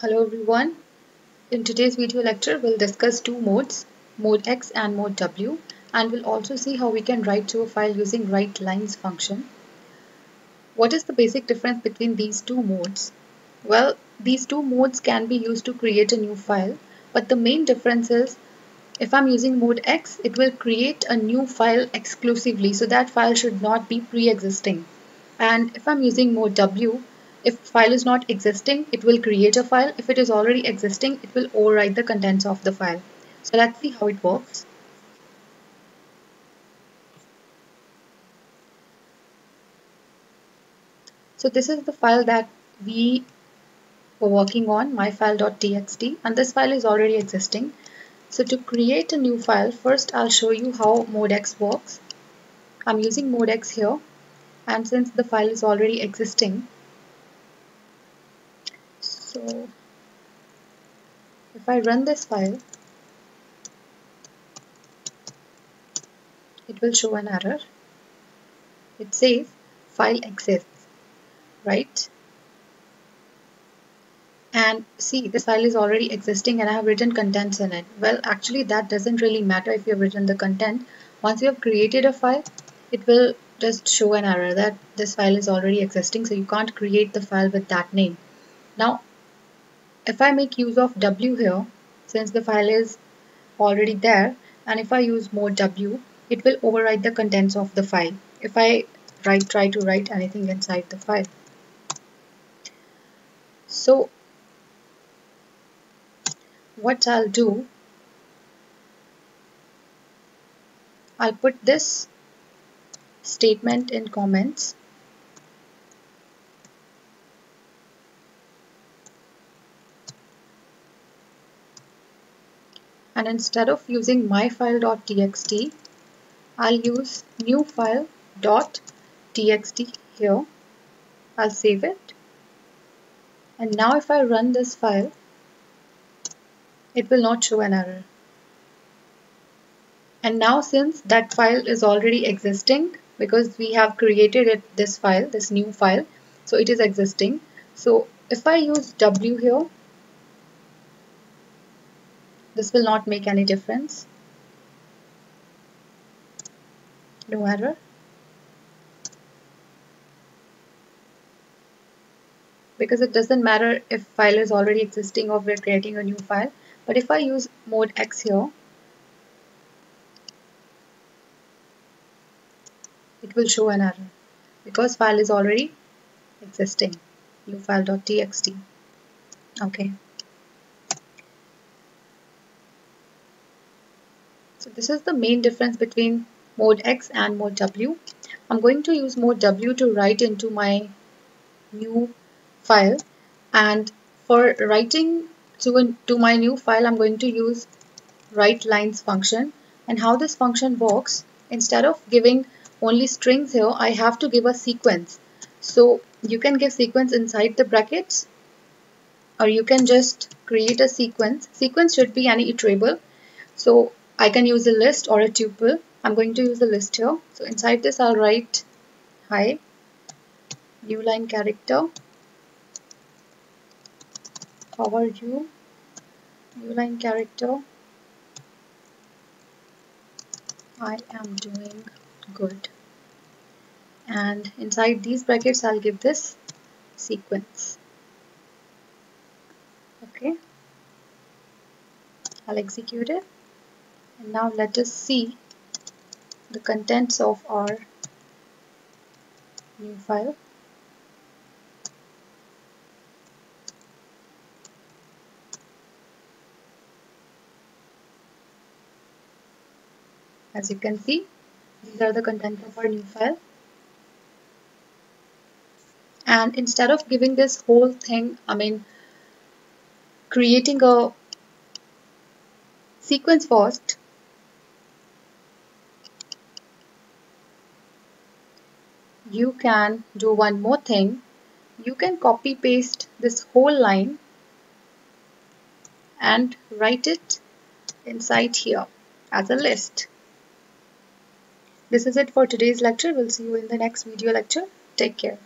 Hello everyone. In today's video lecture, we'll discuss two modes, mode X and mode W, and we'll also see how we can write to a file using writelines function. What is the basic difference between these two modes? Well, these two modes can be used to create a new file, but the main difference is if I'm using mode X, it will create a new file exclusively, so that file should not be pre-existing. And if I'm using mode W, if file is not existing, it will create a file. If it is already existing, it will overwrite the contents of the file. So let's see how it works. So this is the file that we were working on, myfile.txt, and this file is already existing. So to create a new file, first I'll show you how ModeX works. I'm using ModeX here, and since the file is already existing, so if I run this file it will show an error. It says file exists right? And see this file is already existing and I have written contents in it. Well actually that doesn't really matter if you have written the content. Once you have created a file it will just show an error that this file is already existing so you can't create the file with that name. Now if I make use of W here, since the file is already there, and if I use mode W, it will overwrite the contents of the file. If I write, try to write anything inside the file. So what I'll do, I'll put this statement in comments and instead of using myfile.txt I'll use new file.txt here. I'll save it. And now if I run this file it will not show an error. And now since that file is already existing because we have created it this file this new file so it is existing. So if I use w here this will not make any difference. No error. Because it doesn't matter if file is already existing or we're creating a new file. But if I use mode X here, it will show an error because file is already existing new file.txt okay So this is the main difference between mode X and mode W. I'm going to use mode W to write into my new file. And for writing to, a, to my new file I'm going to use writelines function. And how this function works instead of giving only strings here I have to give a sequence. So you can give sequence inside the brackets or you can just create a sequence. Sequence should be any iterable. So I can use a list or a tuple. I'm going to use a list here. So inside this I'll write hi new line character. How are you? New line character. I am doing good. And inside these brackets I'll give this sequence. Okay. I'll execute it and now let us see the contents of our new file. As you can see these are the contents of our new file. And instead of giving this whole thing I mean creating a sequence first you can do one more thing. You can copy paste this whole line and write it inside here as a list. This is it for today's lecture. We'll see you in the next video lecture. Take care.